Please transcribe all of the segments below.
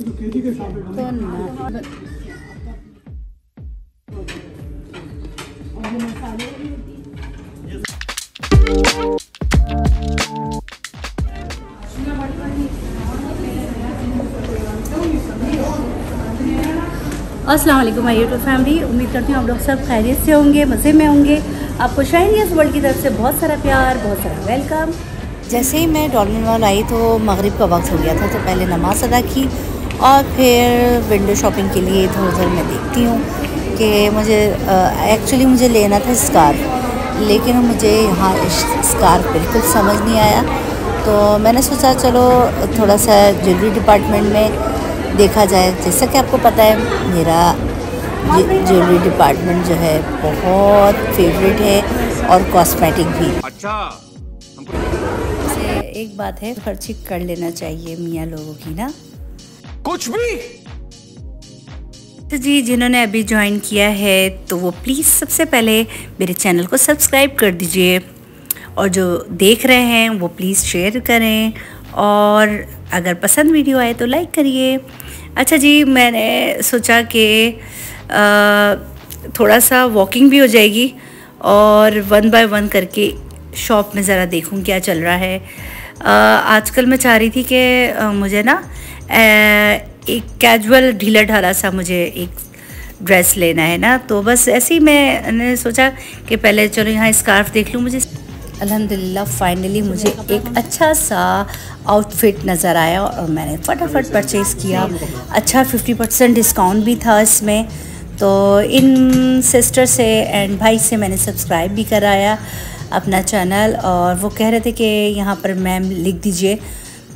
तो ना अस्सलाम वालेकुम यूट्यूब फैमिली। उम्मीद करती हूँ आप लोग सब खैरियत से होंगे, मज़े में होंगे। आपको शाइनियस वर्ल्ड की तरफ़ से बहुत सारा प्यार, बहुत सारा वेलकम जैसे ही मैं डॉल्फिन मॉल आई तो मगरिब का वक्त हो गया था तो पहले नमाज़ अदा की और फिर विंडो शॉपिंग के लिए इधर उधर मैं देखती हूँ कि मुझे एक्चुअली मुझे लेना था स्कार्फ लेकिन मुझे यहाँ स्कार्फ बिल्कुल समझ नहीं आया। तो मैंने सोचा चलो थोड़ा सा ज्वेलरी डिपार्टमेंट में देखा जाए। जैसा कि आपको पता है मेरा ज्वेलरी डिपार्टमेंट जो है बहुत फेवरेट है और कॉस्मेटिक भी। अच्छा। एक बात है खर्ची कर लेना चाहिए मियाँ लोगों की ना। कुछ भी। तो जी, जिन्होंने अभी ज्वाइन किया है तो वो प्लीज़ सबसे पहले मेरे चैनल को सब्सक्राइब कर दीजिए। और जो देख रहे हैं, वो प्लीज़ शेयर करें। और अगर पसंद वीडियो आए तो लाइक करिए। अच्छा जी, मैंने सोचा कि थोड़ा सा वॉकिंग भी हो जाएगी। और वन बाय वन करके शॉप में ज़रा देखूँ क्या चल रहा है। आजकल मैं चाह रही थी कि मुझे ना एक कैजुअल ढीला ढाला सा मुझे एक ड्रेस लेना है ना तो बस ऐसे ही मैंने सोचा कि पहले चलो यहाँ स्कार्फ देख लूँ मुझे। अल्हम्दुलिल्लाह फाइनली मुझे एक अच्छा सा आउटफिट नज़र आया और मैंने फटाफट परचेज़ किया। अच्छा 50 परसेंट डिस्काउंट भी था इसमें। तो इन सिस्टर से एंड भाई से मैंने सब्सक्राइब भी कराया अपना चैनल और वो कह रहे थे कि यहाँ पर मैम लिख दीजिए।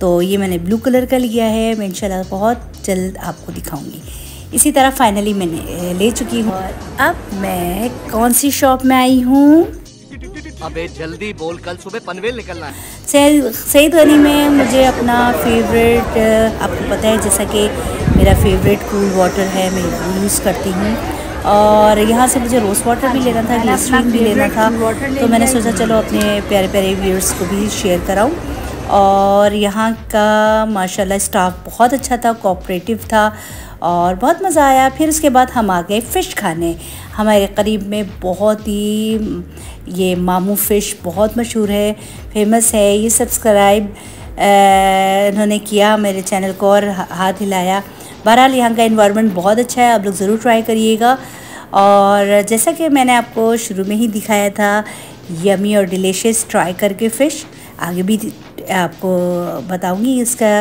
तो ये मैंने ब्लू कलर का लिया है। मैं इंशाल्लाह बहुत जल्द आपको दिखाऊँगी। इसी तरह फाइनली मैंने ले चुकी हूँ। और अब मैं कौन सी शॉप में आई हूँ? अबे जल्दी बोल कल सुबह पनवेल निकलना है। सईद गली में मुझे अपना फेवरेट आपको पता है जैसा कि मेरा फेवरेट कूल वाटर है मैं यूज़ करती हूँ। और यहाँ से मुझे रोज़ वाटर भी लेना था ग्लिसरीन भी लेना था। तो मैंने सोचा चलो अपने प्यारे प्यारे व्यूअर्स को भी शेयर कराऊँ। और यहाँ का, माशाल्लाह स्टाफ बहुत अच्छा था कोऑपरेटिव था और बहुत मज़ा आया। फिर उसके बाद हम आ गए फ़िश खाने। हमारे करीब में बहुत ही, ये मामू फ़िश बहुत मशहूर है फ़ेमस है, ये सब्सक्राइब इन्होंने किया मेरे चैनल को और हाथ हिलाया। बहरहाल, यहाँ का इन्वायरमेंट बहुत अच्छा है, आप लोग ज़रूर ट्राई करिएगा। और जैसा कि मैंने आपको शुरू में ही दिखाया था यमी और डिलीशियस ट्राई करके फ़िश आगे भी आपको बताऊँगी इसका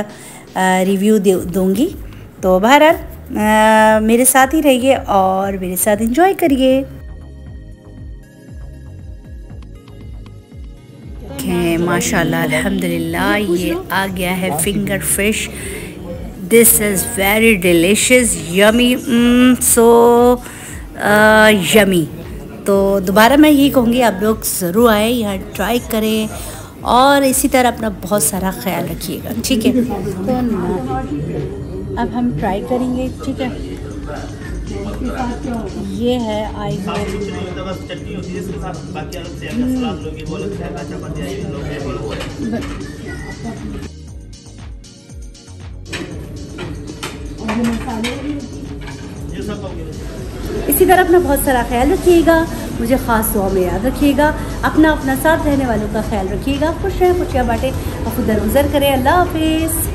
रिव्यू दूँगी। तो बहरहाल मेरे साथ ही रहिए और मेरे साथ इंजॉय करिए। माशाल्लाह अल्हम्दुलिल्लाह ये आ गया है finger fish this is very delicious yummy so yummy तो दोबारा मैं यही कहूँगी आप लोग ज़रूर आए यहाँ ट्राई करें। और इसी तरह अपना बहुत सारा ख्याल रखिएगा ठीक है? तो अब हम ट्राई करेंगे ठीक है? ये है आई इसी तरह अपना बहुत सारा ख्याल रखिएगा। मुझे ख़ास दुआ में याद रखिएगा। अपना अपना साथ रहने वालों का ख्याल रखिएगा। खुश रहें, खुशियाँ बांटें। और खुद गुजर करें। अल्लाह हाफिज़।